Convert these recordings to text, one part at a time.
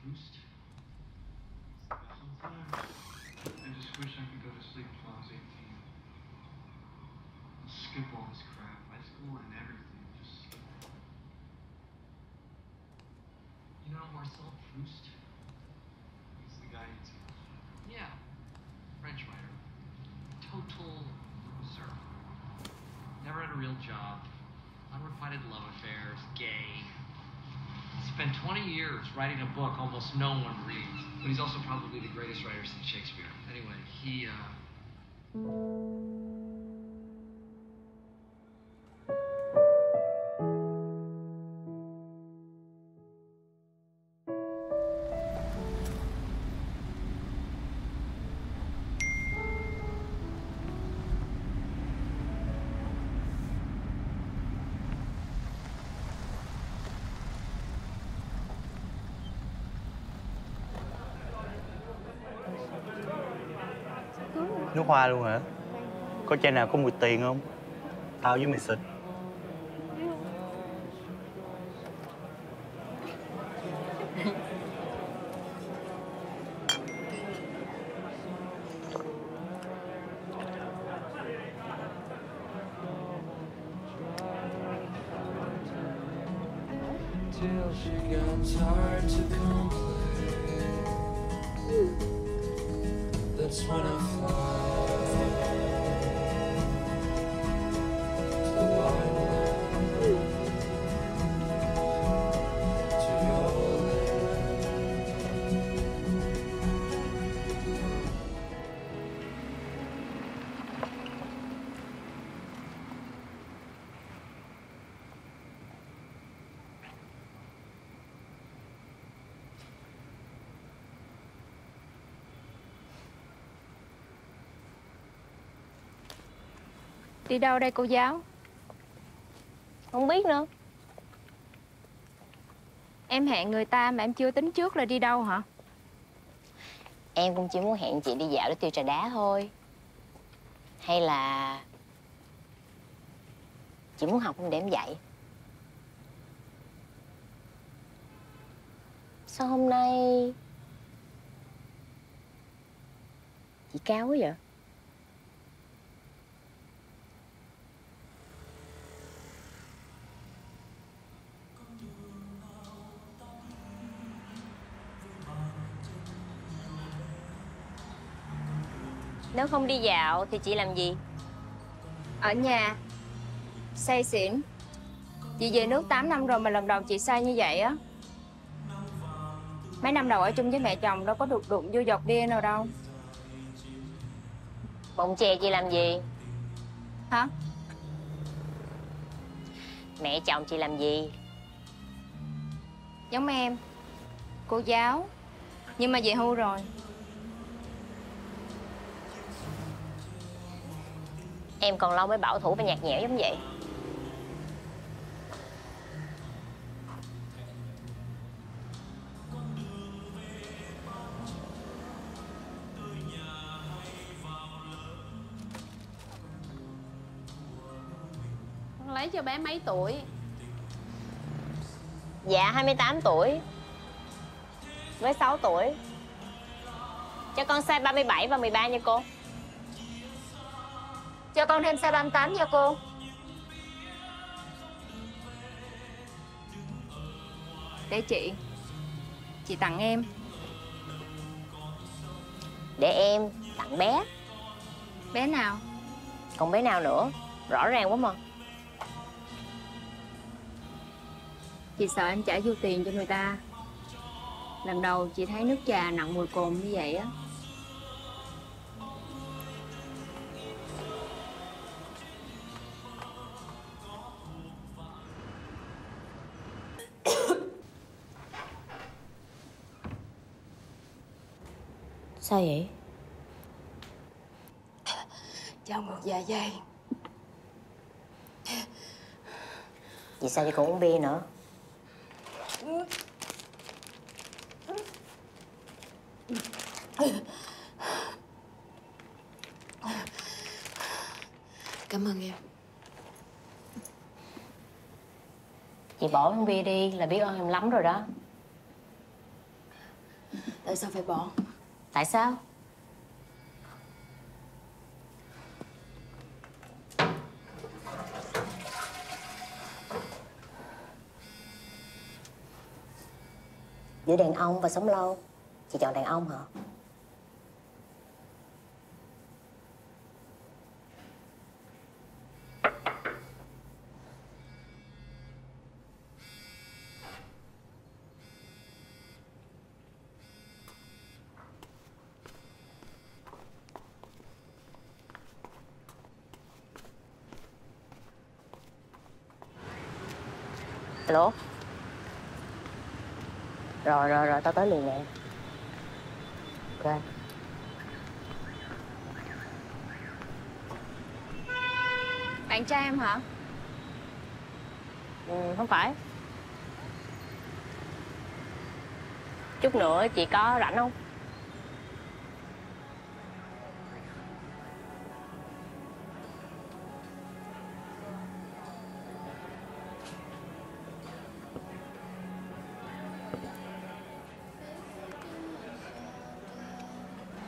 Proust. Sometimes I just wish I could go to sleep till I was 18. And skip all this crap, high school and everything. Just skip. You know Marcel Proust? He's the guy who's Yeah. French writer. Total loser. Never had a real job. Unrequited love affairs, gay. Spent 20 years writing a book almost no one reads. But he's also probably the greatest writer since Shakespeare. Anyway, he, uh... Nước hoa luôn hả? Có chai nào có mùi tiền không? Tao với mày xịt. That's when I Đi đâu đây cô giáo? Không biết nữa Em hẹn người ta mà em chưa tính trước là đi đâu hả? Em cũng chỉ muốn hẹn chị đi dạo để tiêu trà đá thôi Hay là Chị muốn học không để em dạy Sao hôm nay Chị cao quá vậy Nếu không đi dạo thì chị làm gì? Ở nhà Say xỉn Chị về nước 8 năm rồi mà lần đầu chị say như vậy á Mấy năm đầu ở chung với mẹ chồng đâu có được đụng vô giọt bia nào đâu Bụng chè chị làm gì? Hả? Mẹ chồng chị làm gì? Giống em Cô giáo Nhưng mà về hưu rồi Em còn lâu mới bảo thủ và nhạt nhẽo giống vậy. Con lấy cho bé mấy tuổi? Dạ 28 tuổi. Với 6 tuổi. Cho con size 37 và 13 nha cô Cho con thêm size 38 nha cô. Để chị Chị tặng em. Để em tặng bé. Bé nào? Còn bé nào nữa? Rõ ràng quá mà. Chị sợ em trả vô tiền cho người ta. Lần đầu chị thấy nước trà nặng mùi cồn như vậy á Sao vậy? Trong một dạ dày Vì sao chị còn uống bia nữa Cảm ơn em Chị bỏ uống bia đi là biết ơn em lắm rồi đó Tại sao phải bỏ? Tại sao? Giữa đàn ông và sống lâu Chị chọn đàn ông hả? Alo Rồi rồi rồi tao tới liền nè Ok Bạn trai em hả? ừ, Không phải Chút nữa chị có rảnh không?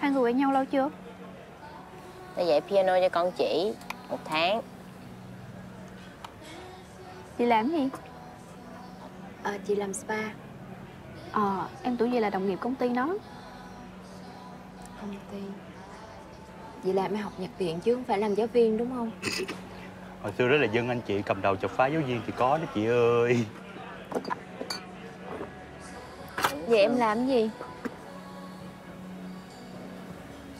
Hai người quen nhau lâu chưa? Để dạy piano cho con chị Một tháng Chị làm gì? À, chị làm spa. Ờ, em tưởng gì là đồng nghiệp công ty nó Công ty. Chị làm em học nhạc viện chứ không phải làm giáo viên đúng không? Hồi xưa đó là dân anh chị cầm đầu chọc phá giáo viên thì có đó chị ơi Vậy em làm gì?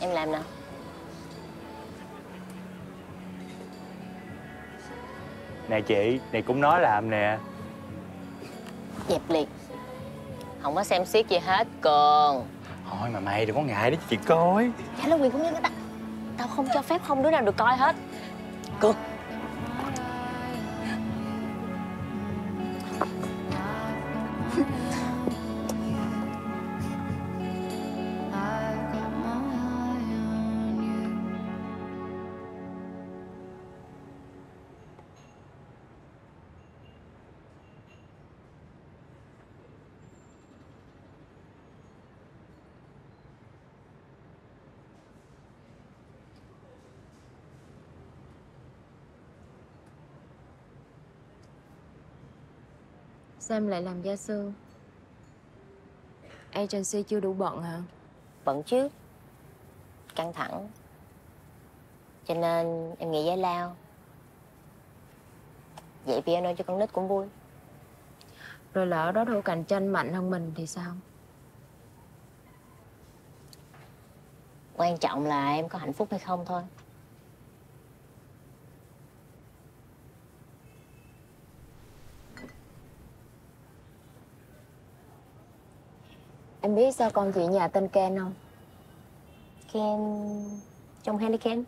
Em làm nè Nè chị, này cũng nói làm nè. Dẹp liệt Không có xem xiết gì hết còn Thôi mà mày đừng có ngại đó chị coi. Trả lời quyền của nhân người ta. Tao không cho phép không đứa nào được coi hết. Cực Sao em lại làm gia sư? Agency chưa đủ bận hả? Bận chứ Căng thẳng Cho nên em nghỉ giải lao Dạy piano cho con nít cũng vui Rồi lỡ đó đâu cạnh tranh mạnh hơn mình thì sao? Quan trọng là em có hạnh phúc hay không thôi Em biết sao con chị nhà tên Ken không? Ken Trong Handy Ken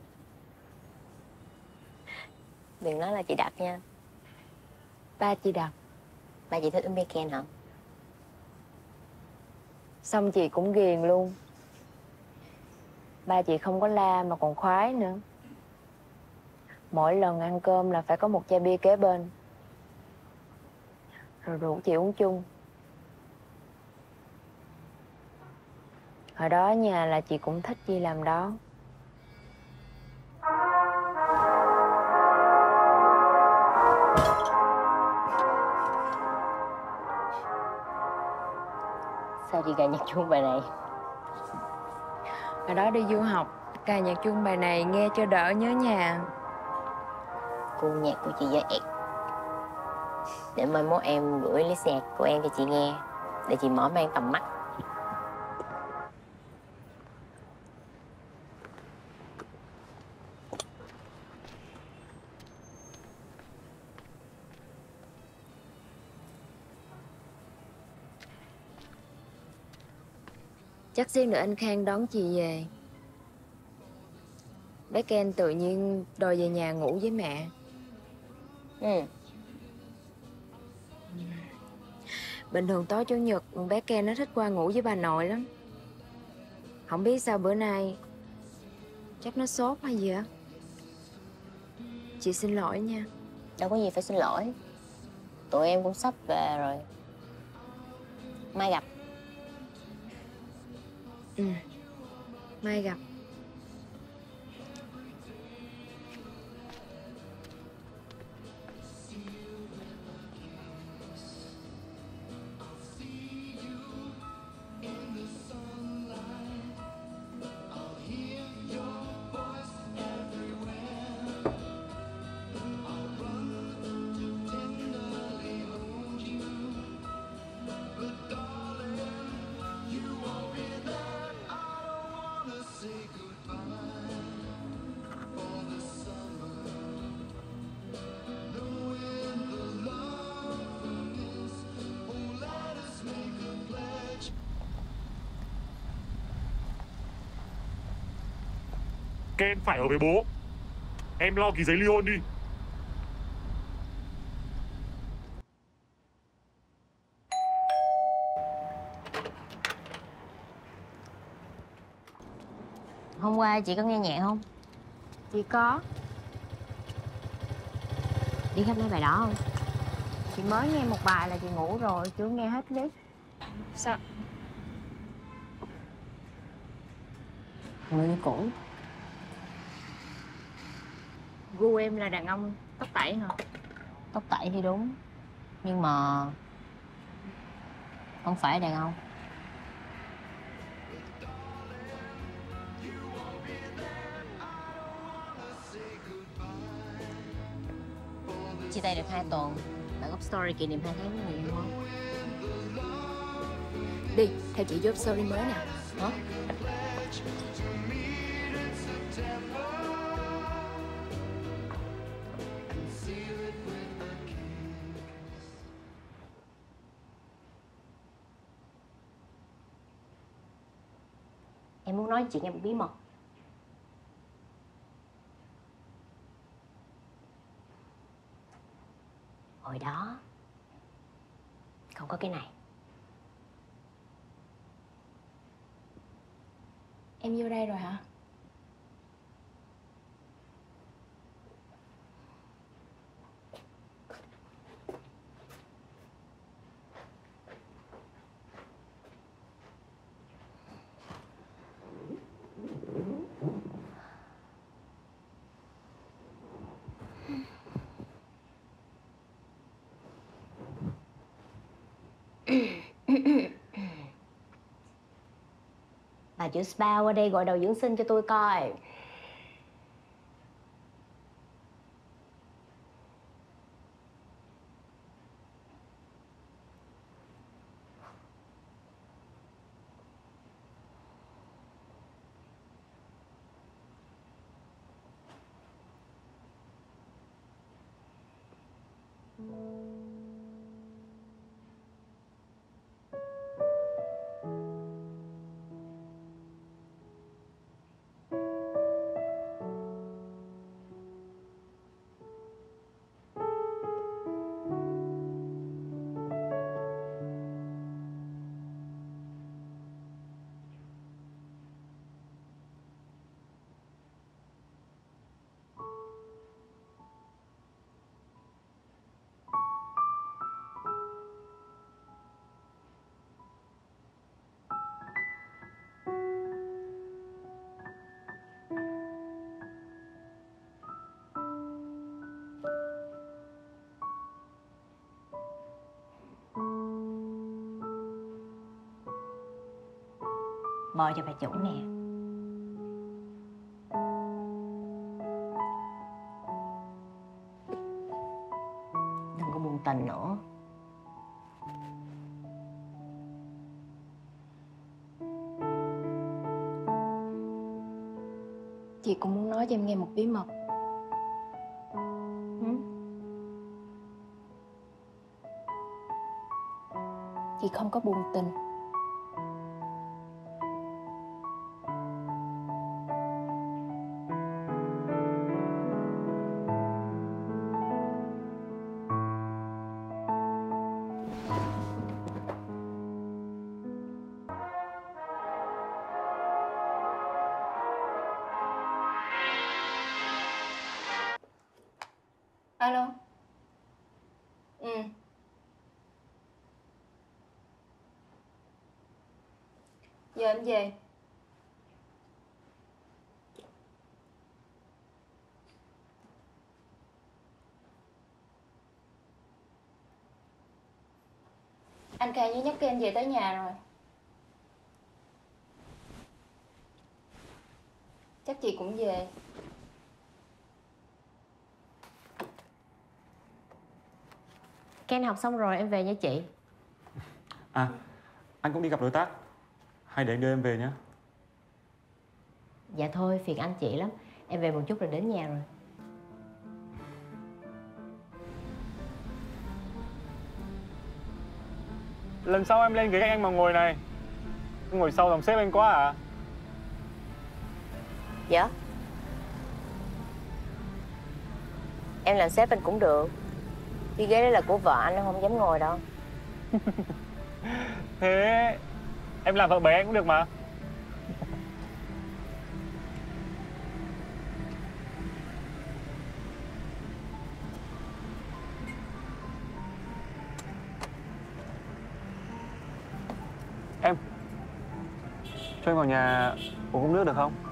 Đừng nói là chị đặt nha Ba chị đặt. Ba chị thích uống bia Ken hả? Xong chị cũng ghiền luôn. Ba chị không có la mà còn khoái nữa. Mỗi lần ăn cơm là phải có một chai bia kế bên. Rồi rủ chị uống chung. Hồi đó nhà là chị cũng thích gì làm đó. Sao chị gà nhạc chuông bài này? Hồi đó đi du học, ca nhạc chuông bài này nghe cho đỡ nhớ nhà. Cô nhạc của chị dở ẹt Để mai mốt em gửi list nhạc của em cho chị nghe Để chị mở mang tầm mắt Chắc xíu nữa anh Khang đón chị về. Bé Ken tự nhiên đòi về nhà ngủ với mẹ. Ừ Bình thường tối chủ nhật bé Ken nó thích qua ngủ với bà nội lắm. Không biết sao bữa nay chắc nó sốt hay gì á. Chị xin lỗi nha. Đâu có gì phải xin lỗi Tụi em cũng sắp về rồi Mai gặp Ừ. Mai Ken phải ở với bố Em lo ký giấy ly hôn đi Hôm qua chị có nghe nhạc không? Chị có Đi khắp mấy bài đó không? Chị mới nghe một bài là chị ngủ rồi Chưa nghe hết clip Sao? Người cũ Gu em là đàn ông tóc tẩy hả? Tóc tẩy thì đúng Nhưng mà Không phải đàn ông Chia tay được hai tuần Bạn up story kỷ niệm hai tháng với người yêu không? Đi, theo chị job story mới nè Hả? Em muốn nói chị nghe một bí mật Hồi đó, Không có cái này Em vô đây rồi hả? Chữ spa qua đây gọi đầu dưỡng sinh cho tôi coi. Bò cho bà chủ nè. Đừng có buồn tình nữa. Chị cũng muốn nói cho em nghe một bí mật. Ừ? Chị không có buồn tình Alo. Ừ. Giờ em về. Anh Kha với nhắc em về tới nhà rồi. Chắc chị cũng về. Ken học xong rồi em về nha chị À, anh cũng đi gặp đối tác. Hay để anh đưa em về nhé. Dạ thôi phiền anh chị lắm Em về một chút rồi đến nhà rồi Lần sau em lên ghế anh mà ngồi này. Ngồi sau dòng xếp anh quá à? Dạ Em làm sếp anh cũng được cái ghế đó là của vợ anh, nó không dám ngồi đâu Thế em làm vợ bé anh cũng được mà. Em Cho em vào nhà uống cốc nước được không?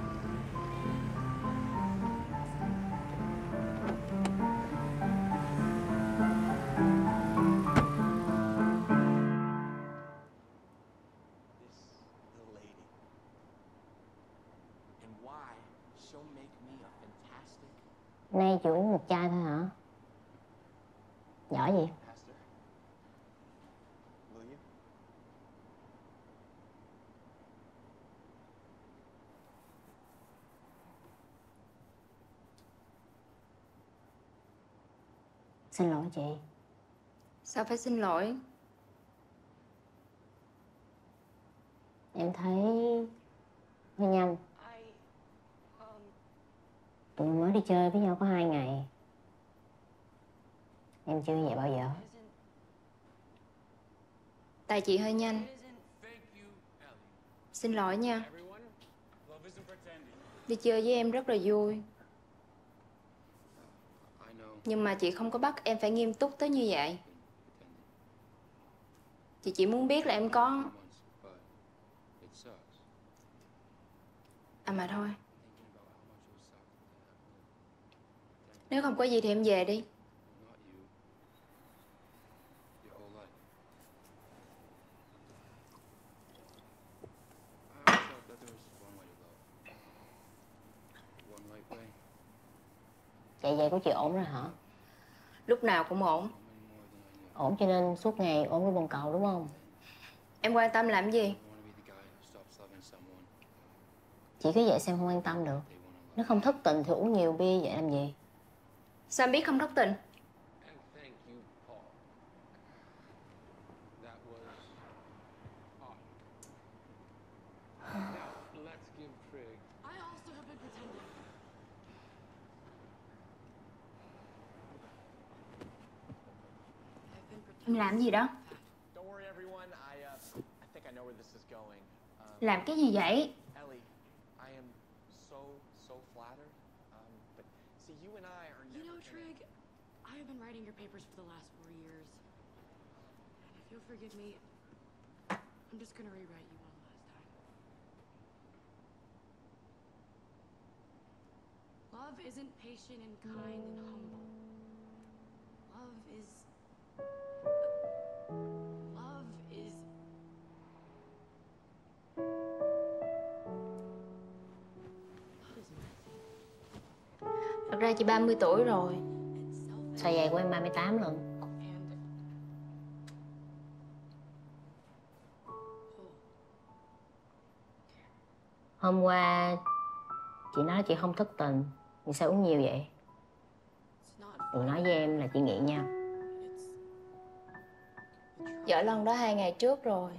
Xin lỗi chị Sao phải xin lỗi Em thấy hơi nhanh Tụi mới đi chơi với nhau có hai ngày Em chưa vậy bao giờ Tại chị hơi nhanh. Xin lỗi nha. Đi chơi với em rất là vui. Nhưng mà chị không có bắt em phải nghiêm túc tới như vậy. Chị chỉ muốn biết là em có À mà thôi. Nếu không có gì thì em về đi. Chạy vậy của chị ổn rồi hả? Lúc nào cũng ổn? Ổn cho nên suốt ngày ôm cái bồn cầu đúng không? Em quan tâm làm gì Chị cứ vậy xem không quan tâm được. Nếu không thất tình thì uống nhiều bia vậy làm gì? Sao em biết không thất tình is going. Um, Làm cái gì vậy Ellie, I am so, so flattered. Um, but see, you and I are You know, Trig, I have been writing your papers for the last four years. And if you'll forgive me, I'm just gonna rewrite you one last time. Love isn't patient and kind and humble. Love is. Thật ra chị 30 tuổi rồi. Sao vậy? Của em 38 lần. Hôm qua chị nói chị không thất tình. Vì sao uống nhiều vậy? Đừng nói với em là chị nghiện nha. Vợ lần đó hai ngày trước rồi.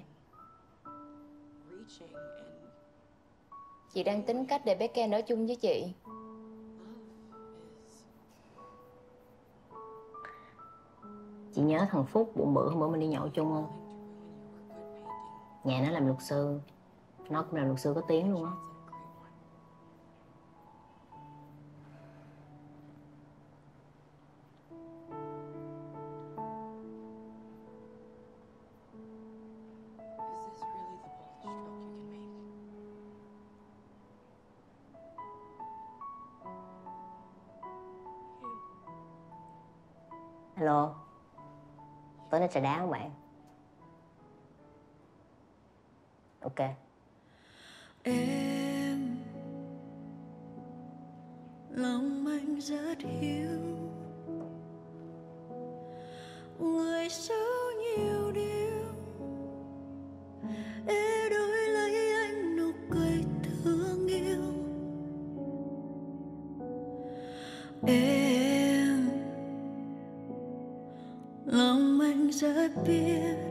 Chị đang tính cách để bé Ken ở chung với chị. Chị nhớ thằng Phúc bụng bự hôm bữa mình đi nhậu chung không? Nhà nó làm luật sư. Nó cũng là luật sư có tiếng luôn á. Hello tối nó sẽ đá không bạn. Ok. Em, lòng anh rất hiếu người xấu nhiều điều. Để đổi lấy anh nụ cười thương yêu. Em disappear.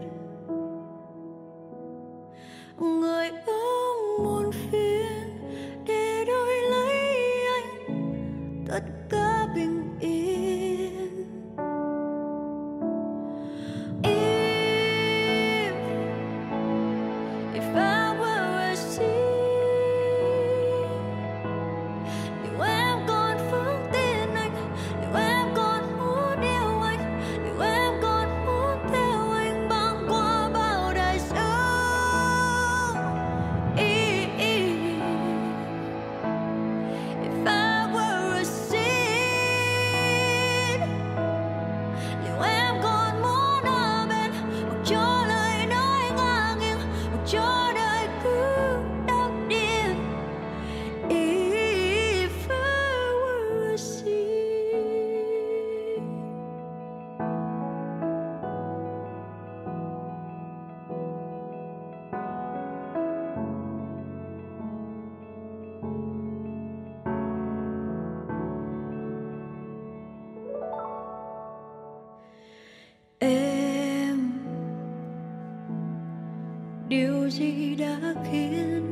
điều gì đã khiến